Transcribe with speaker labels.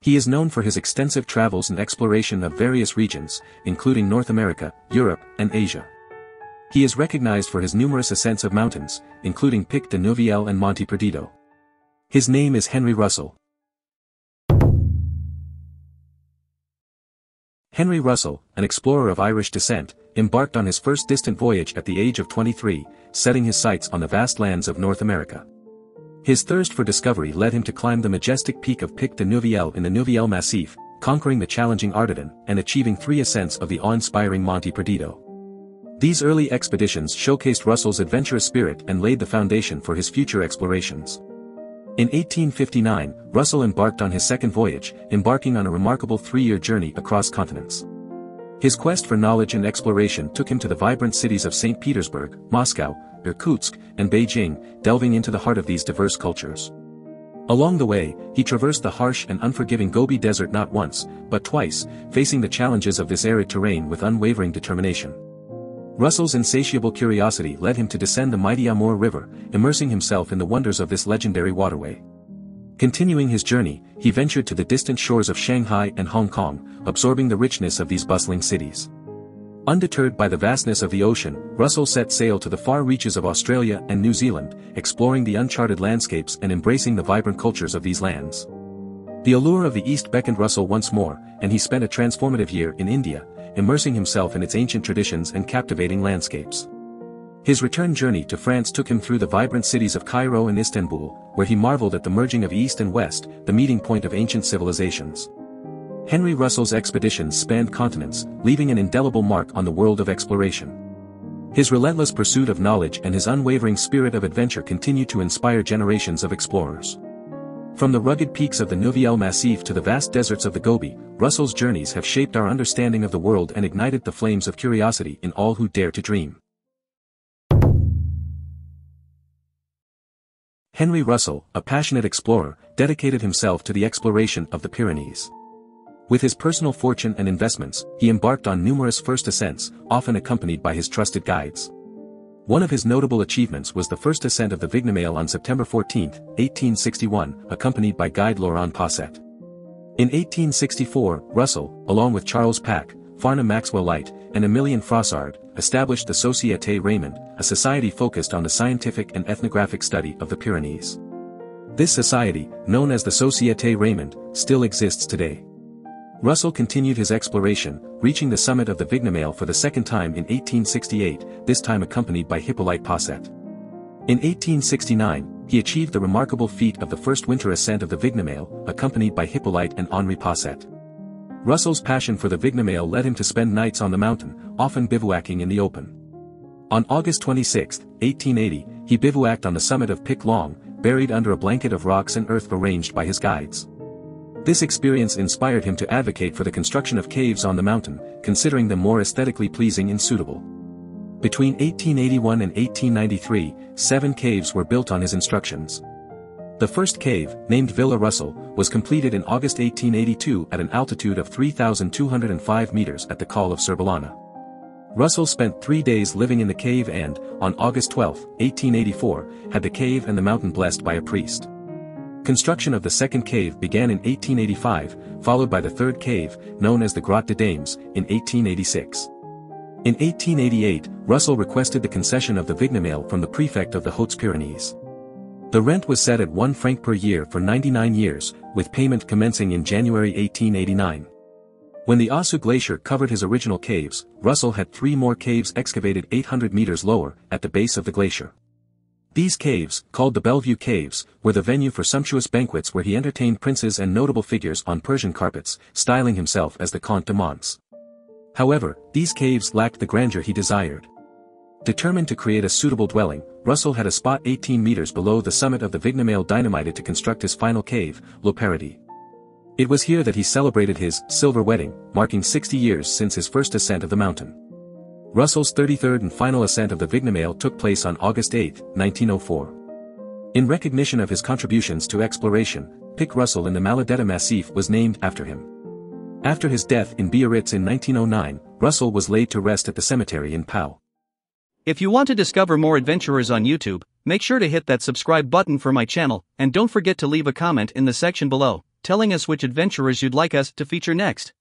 Speaker 1: He is known for his extensive travels and exploration of various regions, including North America, Europe, and Asia. He is recognized for his numerous ascents of mountains, including Pic de Néouvielle and Monte Perdido. His name is Henry Russell. Henry Russell, an explorer of Irish descent, embarked on his first distant voyage at the age of 23, setting his sights on the vast lands of North America. His thirst for discovery led him to climb the majestic peak of Pic de Néouvielle in the Néouvielle Massif, conquering the challenging Ardiden and achieving three ascents of the awe-inspiring Monte Perdido. These early expeditions showcased Russell's adventurous spirit and laid the foundation for his future explorations. In 1859, Russell embarked on his second voyage, embarking on a remarkable three-year journey across continents. His quest for knowledge and exploration took him to the vibrant cities of St. Petersburg, Moscow, Irkutsk, and Beijing, delving into the heart of these diverse cultures. Along the way, he traversed the harsh and unforgiving Gobi Desert not once, but twice, facing the challenges of this arid terrain with unwavering determination. Russell's insatiable curiosity led him to descend the mighty Amur River, immersing himself in the wonders of this legendary waterway. Continuing his journey, he ventured to the distant shores of Shanghai and Hong Kong, absorbing the richness of these bustling cities. Undeterred by the vastness of the ocean, Russell set sail to the far reaches of Australia and New Zealand, exploring the uncharted landscapes and embracing the vibrant cultures of these lands. The allure of the East beckoned Russell once more, and he spent a transformative year in India, immersing himself in its ancient traditions and captivating landscapes. His return journey to France took him through the vibrant cities of Cairo and Istanbul, where he marveled at the merging of East and West, the meeting point of ancient civilizations. Henry Russell's expeditions spanned continents, leaving an indelible mark on the world of exploration. His relentless pursuit of knowledge and his unwavering spirit of adventure continue to inspire generations of explorers. From the rugged peaks of the Néouvielle Massif to the vast deserts of the Gobi, Russell's journeys have shaped our understanding of the world and ignited the flames of curiosity in all who dare to dream. Henry Russell, a passionate explorer, dedicated himself to the exploration of the Pyrenees. With his personal fortune and investments, he embarked on numerous first ascents, often accompanied by his trusted guides. One of his notable achievements was the first ascent of the Vignemale on September 14, 1861, accompanied by guide Laurent Passet. In 1864, Russell, along with Charles Pack, Farnham Maxwell Lyte, and Emilien Frossard, established the Société Ramond, a society focused on the scientific and ethnographic study of the Pyrenees. This society, known as the Société Ramond, still exists today. Russell continued his exploration, reaching the summit of the Vignemale for the second time in 1868, this time accompanied by Hippolyte Passet. In 1869, he achieved the remarkable feat of the first winter ascent of the Vignemale, accompanied by Hippolyte and Henri Passet. Russell's passion for the Vignemale led him to spend nights on the mountain, often bivouacking in the open. On August 26, 1880, he bivouacked on the summit of Pic Long, buried under a blanket of rocks and earth arranged by his guides. This experience inspired him to advocate for the construction of caves on the mountain, considering them more aesthetically pleasing and suitable. Between 1881 and 1893, seven caves were built on his instructions. The first cave, named Villa Russell, was completed in August 1882 at an altitude of 3,205 meters at the call of Cerbillona. Russell spent three days living in the cave and, on August 12, 1884, had the cave and the mountain blessed by a priest. Construction of the second cave began in 1885, followed by the third cave, known as the Grotte des Dames, in 1886. In 1888, Russell requested the concession of the Vignemale from the prefect of the Hautes-Pyrénées. The rent was set at 1 franc per year for 99 years, with payment commencing in January 1889. When the Ossoue Glacier covered his original caves, Russell had three more caves excavated 800 meters lower, at the base of the glacier. These caves, called the Bellevue Caves, were the venue for sumptuous banquets where he entertained princes and notable figures on Persian carpets, styling himself as the Comte de Mons. However, these caves lacked the grandeur he desired. Determined to create a suitable dwelling, Russell had a spot 18 meters below the summit of the Vignemale dynamited to construct his final cave, Le It was here that he celebrated his silver wedding, marking 60 years since his first ascent of the mountain. Russell's 33rd and final ascent of the Vignemale took place on August 8, 1904. In recognition of his contributions to exploration, Pic Russell in the Maladetta Massif was named after him. After his death in Biarritz in 1909, Russell was laid to rest at the cemetery in Pau.
Speaker 2: If you want to discover more adventurers on YouTube, make sure to hit that subscribe button for my channel, and don't forget to leave a comment in the section below. telling us which adventurers you'd like us to feature next.